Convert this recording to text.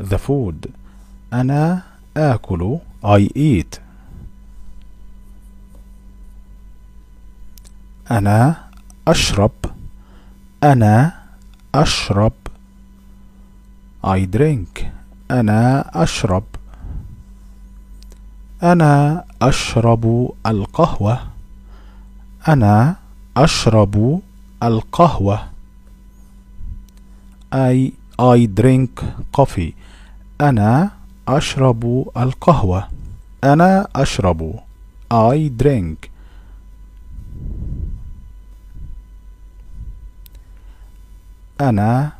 the food. أنا آكل I eat. أنا أشرب. أنا أشرب. I drink. أنا أشرب. أنا أشرب القهوة. أنا أشرب القهوة. I I drink coffee. أنا أشرب القهوة. أنا أشرب. I drink. أنا